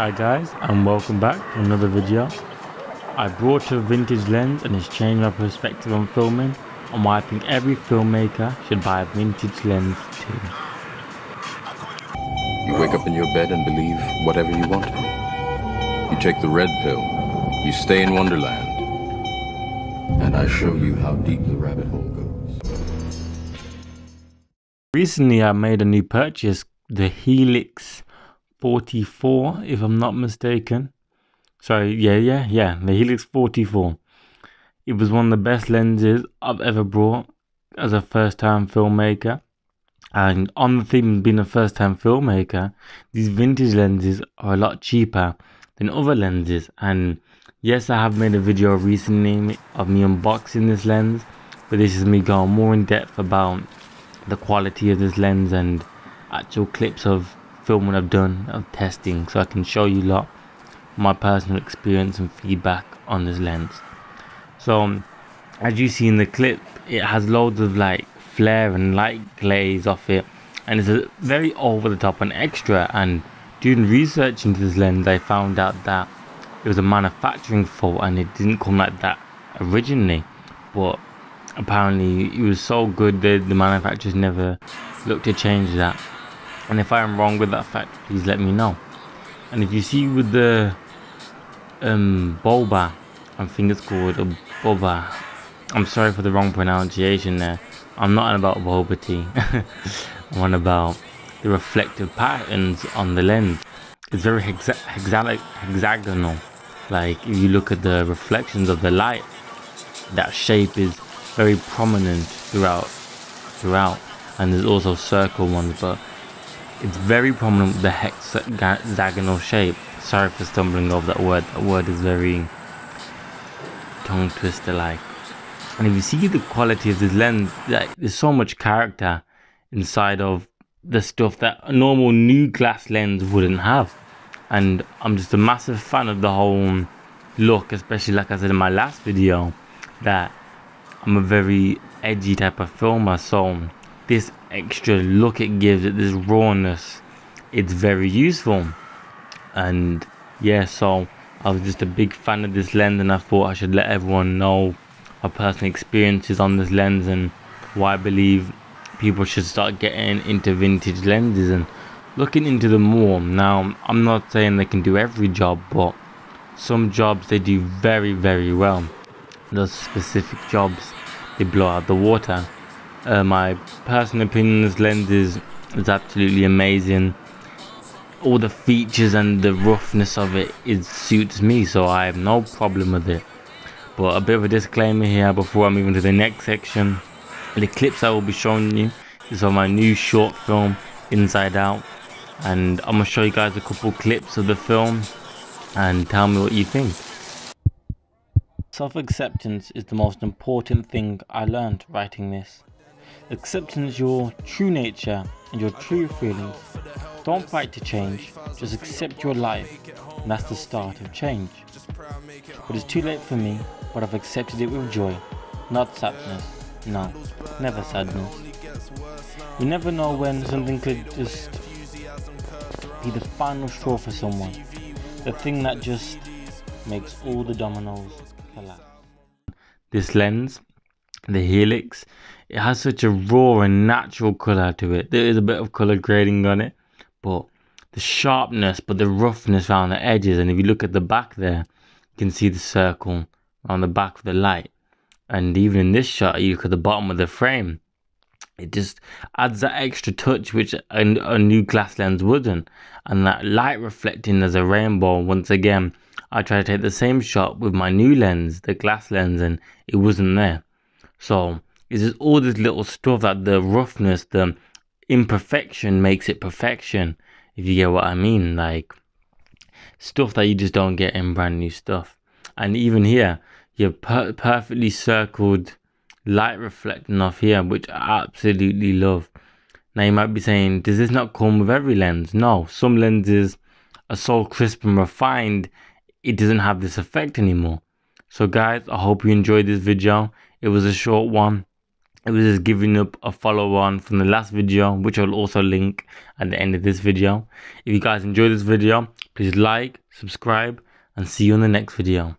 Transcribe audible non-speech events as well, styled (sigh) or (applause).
Hi guys and welcome back to another video. I brought a vintage lens and it's changed my perspective on filming and why I think every filmmaker should buy a vintage lens too. You wake up in your bed and believe whatever you want. You take the red pill, you stay in Wonderland, and I show you how deep the rabbit hole goes. Recently I made a new purchase, the Helios 44 if I'm not mistaken. Sorry, yeah, yeah, yeah, the Helios 44. It was one of the best lenses I've ever brought as a first time filmmaker. And on the theme of being a first time filmmaker, these vintage lenses are a lot cheaper than other lenses. And yes, I have made a video recently of me unboxing this lens, but this is me going more in depth about the quality of this lens and actual clips of filming I've done of testing so I can show you a lot my personal experience and feedback on this lens. So um, as you see in the clip, it has loads of like flare and light glaze off it and it's a very over the top and extra and doing research into this lens I found out that it was a manufacturing fault and it didn't come like that originally but apparently it was so good that the manufacturers never looked to change that and if I am wrong with that fact please let me know. And if you see with the um boba I think it's called a boba. I'm sorry for the wrong pronunciation there. I'm not on about boba tea. (laughs) I'm on about the reflective patterns on the lens. It's very hexa hexagonal. Like if you look at the reflections of the light that shape is very prominent throughout throughout. And there's also circle ones but it's very prominent with the hexagonal shape. Sorry for stumbling over that word. That word is very tongue twister like. And if you see the quality of this lens, like, there's so much character inside of the stuff that a normal new glass lens wouldn't have. And I'm just a massive fan of the whole look, especially like I said in my last video, that I'm a very edgy type of filmer. So this extra look it gives it, this rawness, it's very useful. And yeah, so I was just a big fan of this lens and I thought I should let everyone know my personal experiences on this lens and why I believe people should start getting into vintage lenses and looking into them more. Now, I'm not saying they can do every job, but some jobs they do very, very well. Those specific jobs, they blow out the water. Uh, my personal opinion, this lens is, is absolutely amazing. All the features and the roughness of it, it suits me, so I have no problem with it. But a bit of a disclaimer here before I move into the next section. The clips I will be showing you is of my new short film, Inside Out. And I'm going to show you guys a couple clips of the film and tell me what you think. Self-acceptance is the most important thing I learned writing this. Acceptance your true nature and your true feelings. Don't fight to change, just accept your life, and that's the start of change. But it's too late for me, but I've accepted it with joy, not sadness. No, never sadness. You never know when something could just be the final straw for someone, the thing that just makes all the dominoes collapse. This lens, the Helios, it has such a raw and natural color to it. There is a bit of color grading on it, but the sharpness, but the roughness around the edges. And if you look at the back there, you can see the circle on the back of the light. And even in this shot, you look at the bottom of the frame. It just adds that extra touch which a, a new glass lens wouldn't. And that light reflecting as a rainbow. Once again, I tried to take the same shot with my new lens, the glass lens, and it wasn't there. So is just all this little stuff that the roughness, the imperfection makes it perfection. If you get what I mean, like stuff that you just don't get in brand new stuff. And even here, you're per perfectly circled light reflecting off here, which I absolutely love. Now you might be saying, does this not come with every lens? No, some lenses are so crisp and refined, it doesn't have this effect anymore. So guys, I hope you enjoyed this video. It was a short one it was just giving up a follow on from the last video which i'll also link at the end of this video if you guys enjoyed this video Please like, subscribe, and see you in the next video.